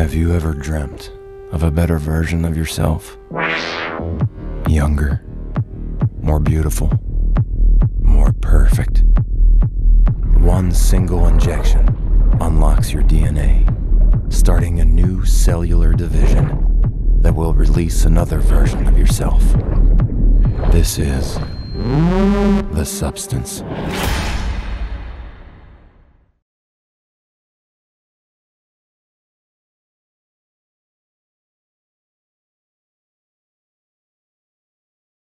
Have you ever dreamt of a better version of yourself? Younger, more beautiful, more perfect. One single injection unlocks your DNA, starting a new cellular division that will release another version of yourself. This is the substance.